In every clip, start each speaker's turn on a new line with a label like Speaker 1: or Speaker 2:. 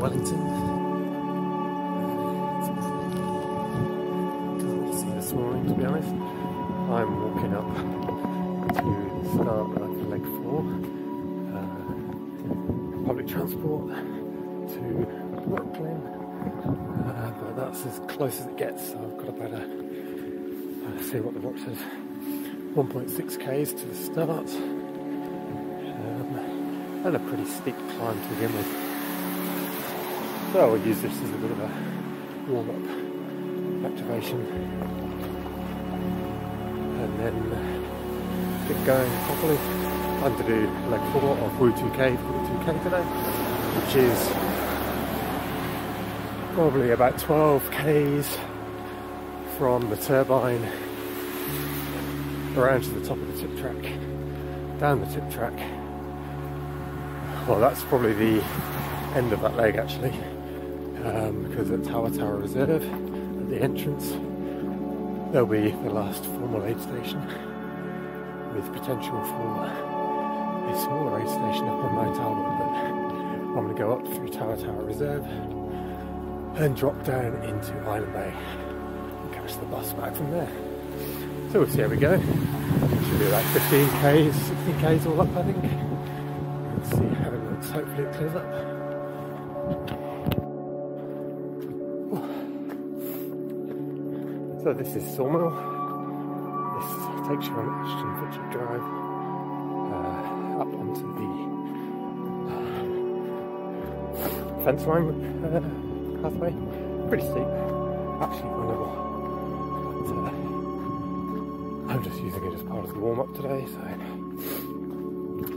Speaker 1: Wellington. Can't see this morning to be honest. I'm walking up to start like leg four. Uh, public transport to Brooklyn. Uh, but that's as close as it gets, so I've got about a, uh, see what the watch says, 1.6 k's to the start and a pretty steep climb to begin with. So I'll use this as a bit of a warm up activation and then uh, get going properly. I'm to do leg four of WUU2K, Wu 2K today, which is probably about 12 k's from the turbine around to the top of the tip track, down the tip track. Well, that's probably the end of that leg actually um, because at Tawatawa Reserve, at the entrance, there'll be the last formal aid station with potential for a smaller aid station up on Mount Albert. But I'm going to go up through Tawatawa Reserve and drop down into Island Bay and catch the bus back from there. So we'll see how we go. Should be about 15 k's, 16 k's all up, I think. Let's see how it looks. Hopefully it clears up. So this is Sawmill. This takes you on Ashton Fitchett Drive uh, up onto the uh, fence line uh, pathway. Pretty steep, actually runnable. But uh, I'm just using it as part of the warm up today, so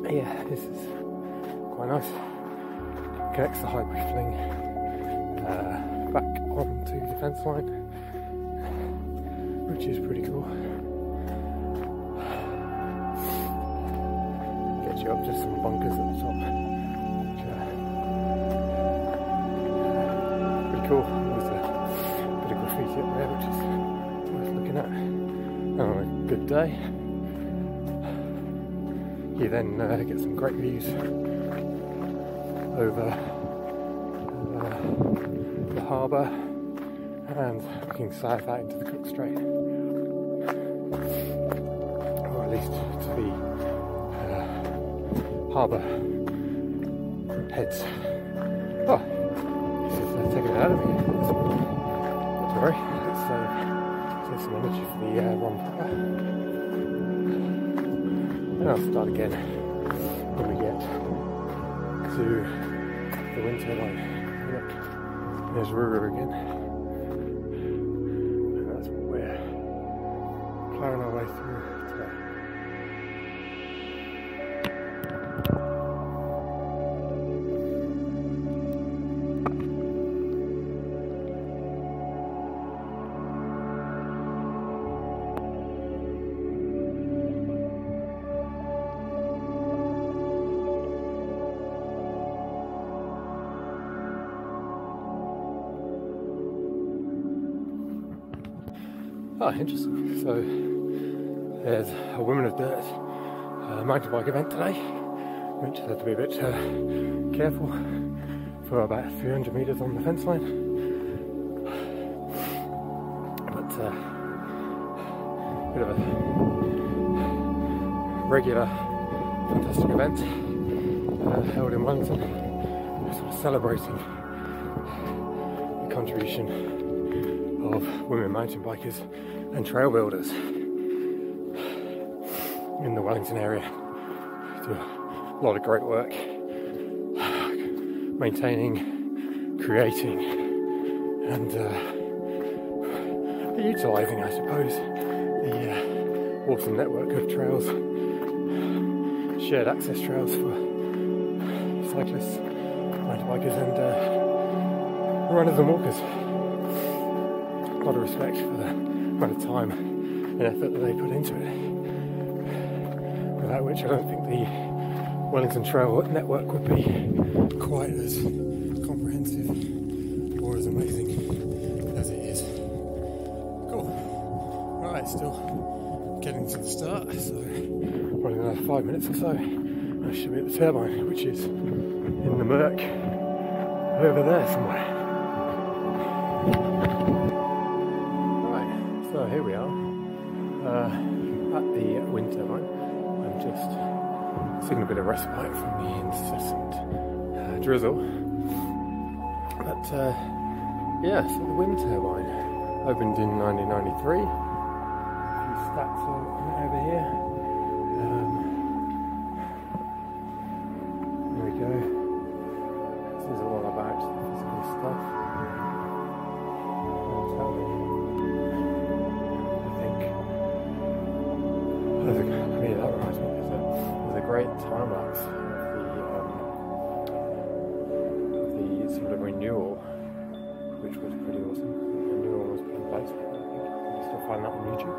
Speaker 1: yeah, this is quite nice. Connects the Highbury Fling uh, back onto the fence line which is pretty cool. Get you up to some bunkers at the top. Which, uh, pretty cool. There's a bit of graffiti up there, which is worth looking at. And on a good day, you then uh, get some great views over uh, the harbour and looking south out into the Cook Strait or at least to the uh, harbour heads. Oh, this is uh, out of me. Not worry, let's uh, save some energy for the uh, proper. And I'll start again when we get to the wind turbine. Look, there's Ruru again. Oh, interesting. So there's a Women of Dirt uh, mountain bike event today, which had to be a bit uh, careful for about 300 metres on the fence line. But uh, bit of a regular, fantastic event uh, held in Wellington, sort of celebrating the contribution of women mountain bikers and trail builders in the Wellington area. Do a lot of great work maintaining, creating, and uh, utilising, I suppose, the uh, awesome network of trails, shared access trails for cyclists, mountain bikers, and uh, runners and walkers lot of respect for the amount of time and effort that they put into it. Without which I don't think the Wellington Trail network would be quite as comprehensive or as amazing as it is. Cool. Right, still getting to the start, so probably another five minutes or so. I should be at the turbine, which is in the murk over there somewhere. Uh, at the wind turbine. I'm just taking a bit of respite from the incessant uh, drizzle. But uh, yeah, so the wind turbine opened in 1993. A few stats on over here. Which was pretty awesome. The renewal was put in place. I think you can still find that on YouTube.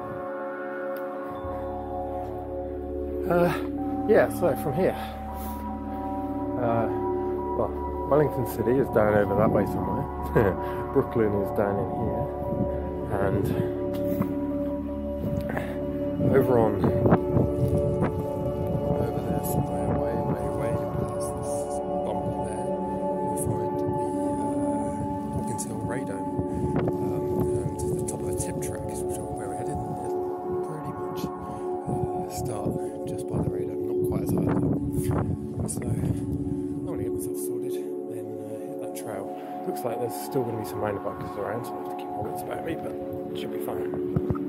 Speaker 1: Uh, yeah. So from here, uh, well, Wellington City is down over that way somewhere. Brooklyn is down in here, and over on start just by the radome, not quite as high though. So I'm gonna get myself sorted, then uh, hit that trail. Looks like there's still gonna be some mountain bikers around, so I have to keep my wits about me, but it should be fine.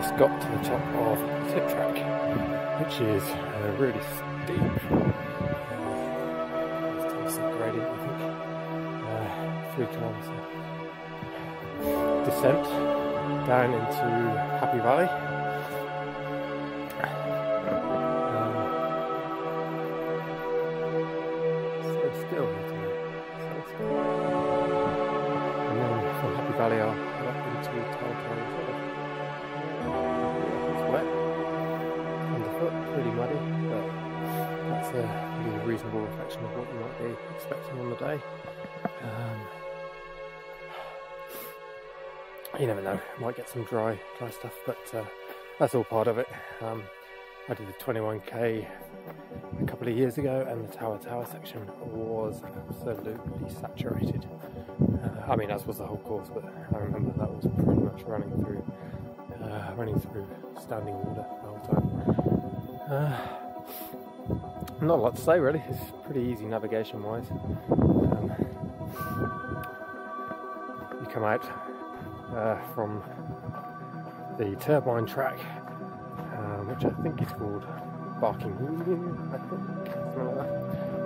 Speaker 1: Just got to the top of track, which is uh, really steep. Uh, gradient, I think. Uh, three kilometre descent down into Happy valley expecting on the day. Um, you never know, might get some dry, dry stuff, but uh, that's all part of it. Um, I did the 21k a couple of years ago, and the Tawatawa section was absolutely saturated. I mean, as was the whole course, but I remember that was pretty much running through, uh, running through standing water the whole time. Not a lot to say really. It's pretty easy navigation-wise. Um, you come out uh, from the turbine track, um, which I think is called Barking Union, I think, something like that.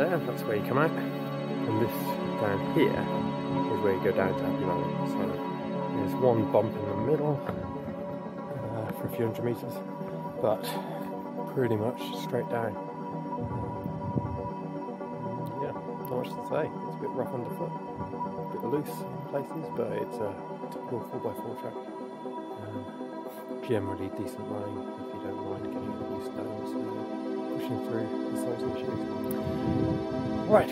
Speaker 1: there, that's where you come out. And this down here is where you go down to Happy Valley. So there's one bump in the middle uh, for a few hundred metres, but pretty much straight down. Yeah, not much to say. It's a bit rough underfoot, a bit loose in places, but it's a typical 4x4 track. Um, generally decent running if you don't mind getting a few stones pushing through the soles and shoes. Right.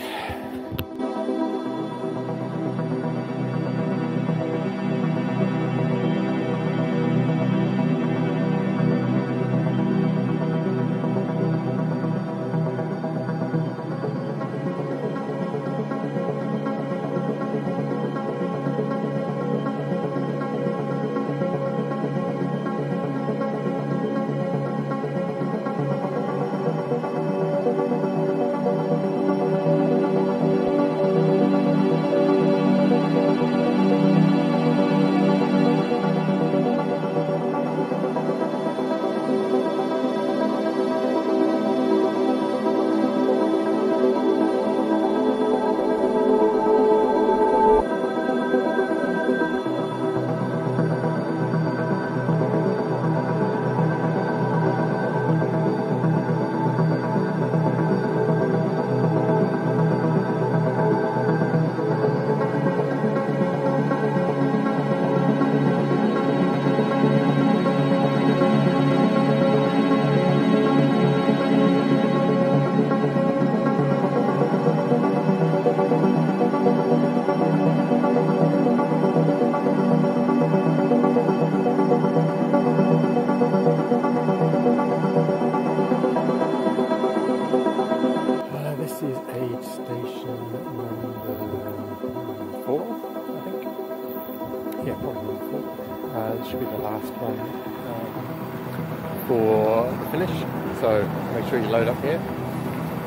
Speaker 1: So make sure you load up here.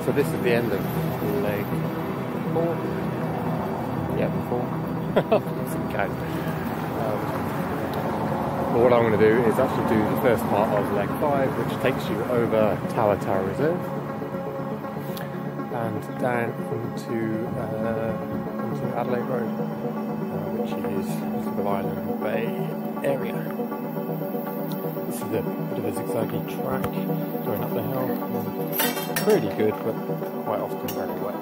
Speaker 1: So this is the end of leg four. Yeah, four. okay. Um, but what I'm going to do is actually do the first part of leg five, which takes you over Tawatawa Reserve and down into uh, into Adelaide Road, uh, which is sort of Island Bay area. This is a bit of a zigzaggy track going up the hill. Pretty good, but quite often very wet.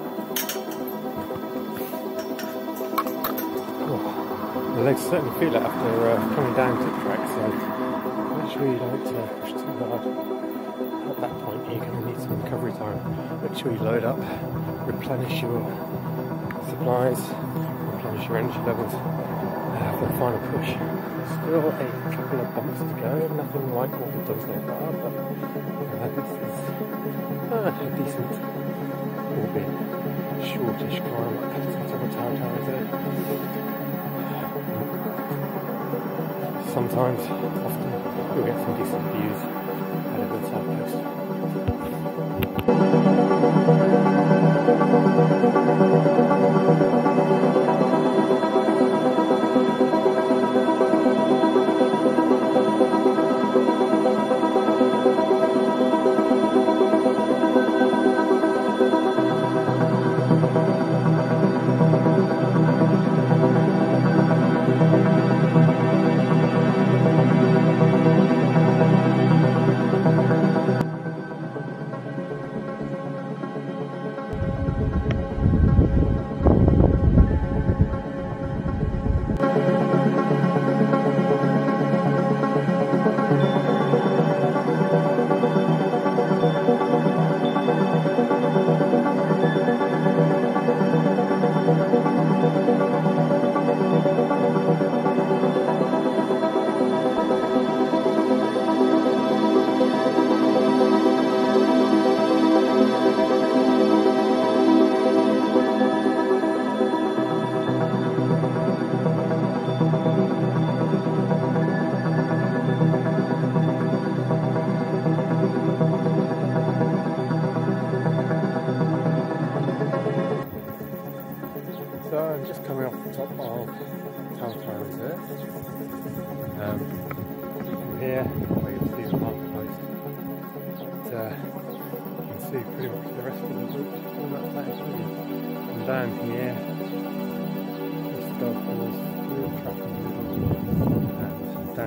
Speaker 1: Oh, the legs certainly feel it after uh, coming down to the track, so make sure you don't uh, push too hard. At that point, you're going to need some recovery time. Make sure you load up, replenish your supplies, replenish your energy levels uh, for the final push still a couple of bumps to go, nothing like what we've done so far, but uh, this is uh, a decent, albeit shortish climb up to the Tawatawa there. Sometimes, often, you'll get some decent views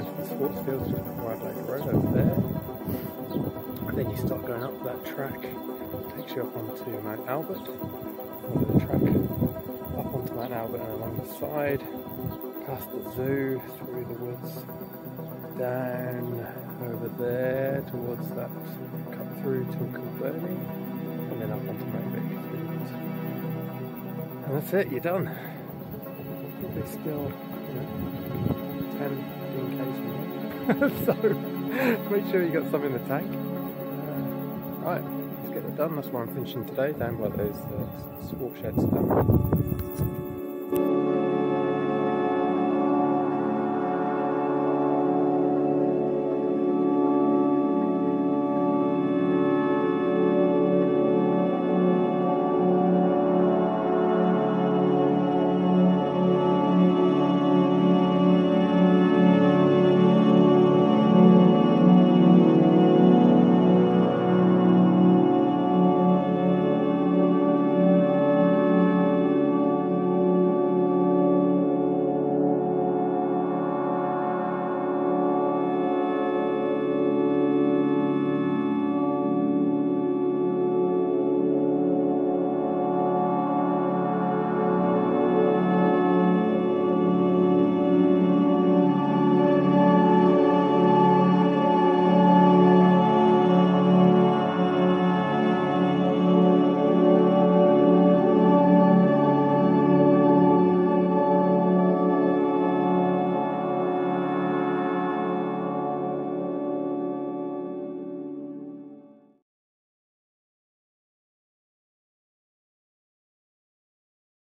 Speaker 1: down to the sports fields just the Wild Lake Road over there. And then you start going up that track, it takes you up onto Mount Albert, over the track up onto Mount Albert and along the side, past the zoo, through the woods, down over there towards that cut through to Kilbirnie, and then up onto Mount Vic. And that's it, you're done. Probably still, you know, 10, in case you so, make sure you got some in the tank. Uh, right, let's get it done. That's why I'm finishing today, down by those uh, squawk sheds down there.